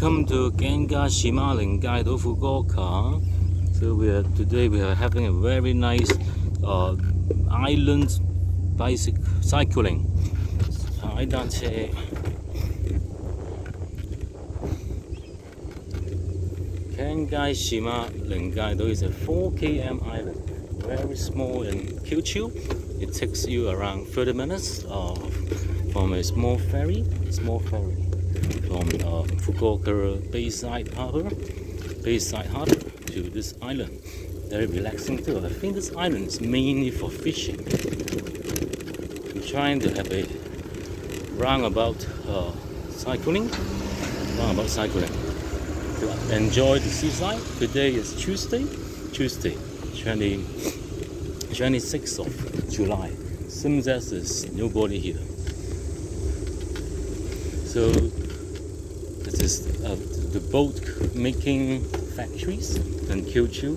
Welcome to Genkai Shima Lingaido Fukuoka. So we are today we are having a very nice uh, island bicycle cycling. Aidanche. Genkai Shima Lingaido is a 4 km island, very small and cute. It takes you around 30 minutes uh, from a small ferry, small ferry from uh, Fukuoka Bayside Harbor, Bayside Harbor to this island. Very relaxing too. I think this island is mainly for fishing. I'm trying to have a roundabout uh, cycling, roundabout cycling to enjoy the seaside. Today is Tuesday, Tuesday, 20, 26th of July. Seems as there's nobody here. So is uh, the boat making factories in Kyushu.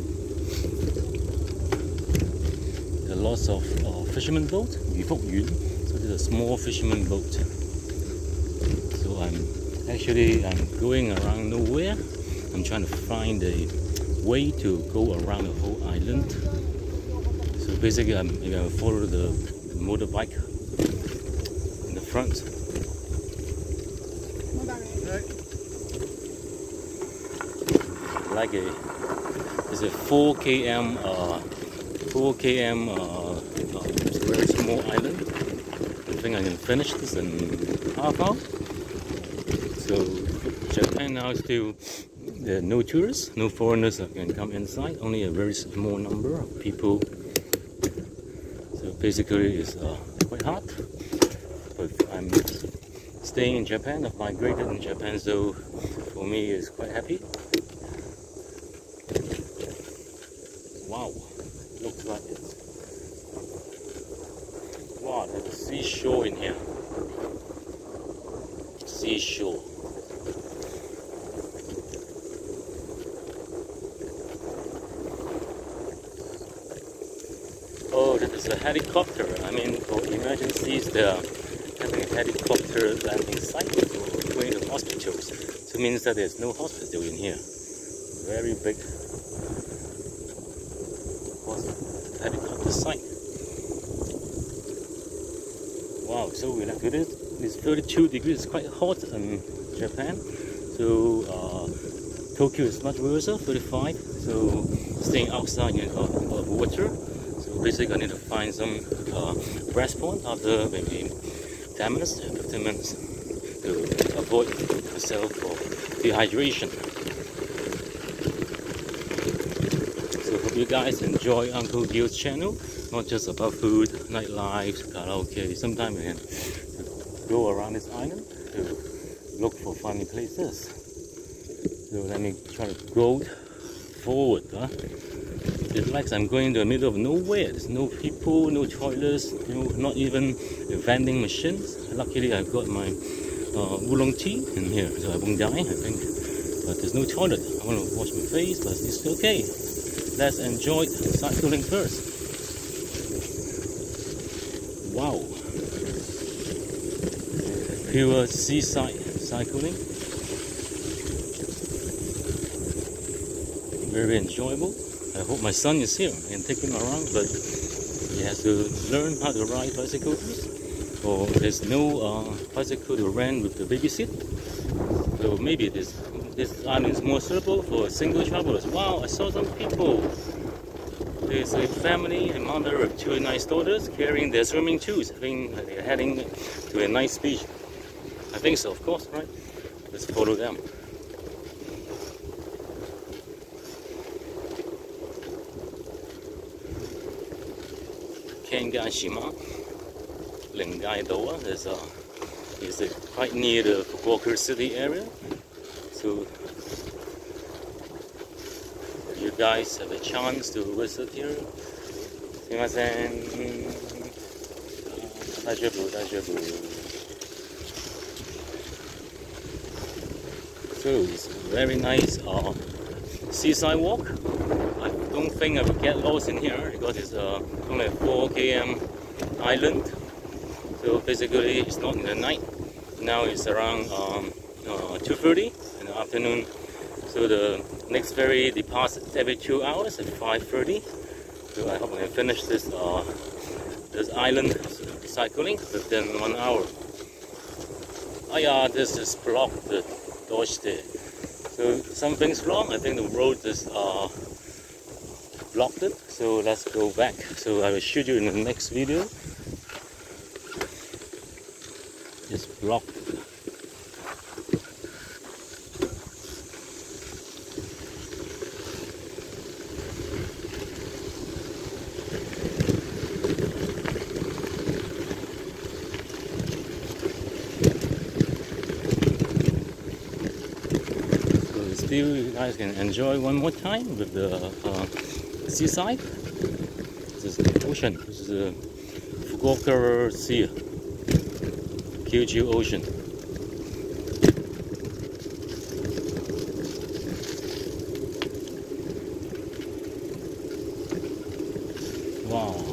There are lots of uh, fisherman boat, Yufuk Yun. So this is a small fisherman boat. So I'm actually I'm going around nowhere. I'm trying to find a way to go around the whole island. So basically I'm to follow the motorbike in the front. Like a it's a 4 km uh, 4 km uh, it's a very small island. I think I can finish this in half hour. So Japan now still there are no tourists, no foreigners that can come inside. Only a very small number of people. So basically, it's uh, quite hot. But I'm staying in Japan. I've migrated in Japan, so for me, it's quite happy. Wow, looks like it's wow. There's a seashore in here. Seashore. Oh, there's a helicopter. I mean, for emergencies, they're having a helicopter landing site for going to hospitals. So it means that there's no hospital in here. Very big helicopter site. So we like it is. It's 32 degrees. It's quite hot in Japan. So uh, Tokyo is much worse, 35. So staying outside in uh, uh, water. So basically, I need to find some uh, rest point after maybe 10 minutes, 15 minutes to avoid myself for dehydration. So hope you guys enjoy Uncle Gil's channel. Not just about food, nightlife, karaoke. Sometimes we can go around this island to look for funny places. So let me try to go forward. Huh? It's like I'm going to the middle of nowhere. There's no people, no toilets, no, not even vending machines. Luckily, I've got my uh, oolong tea in here, so I won't die, I think. But there's no toilet. I want to wash my face, but it's okay. Let's enjoy cycling first. Wow. Pure seaside cycling. Very enjoyable. I hope my son is here and take him around, but he has to learn how to ride bicycle. Or there's no uh, bicycle to rent with the baby seat. So maybe this this island is more suitable for single travelers. Wow, I saw some people. There's a family, a mother with two nice daughters carrying their swimming shoes. I think they're uh, heading to a nice beach. I think so, of course, right? Let's follow them. Kengashima, Lingaidoa is a is a quite near the Fukuoka city area. So guys have a chance to visit here, すみません。大丈夫、大丈夫。So it's a very nice uh, seaside walk. I don't think I will get lost in here because it's uh, only a 4 km island. So basically it's not in the night. Now it's around um, uh, 2.30 in the afternoon. So the next ferry departs every two hours at 5.30. So I hope I can finish this uh, this island cycling within one hour. Oh yeah, this is blocked the Deutsche. So something's wrong. I think the road is uh, blocked it. So let's go back. So I will shoot you in the next video. It's blocked. So you guys can enjoy one more time with the uh, seaside. This is the ocean. This is the Fukuoka Sea, Kyushu Ocean. Wow.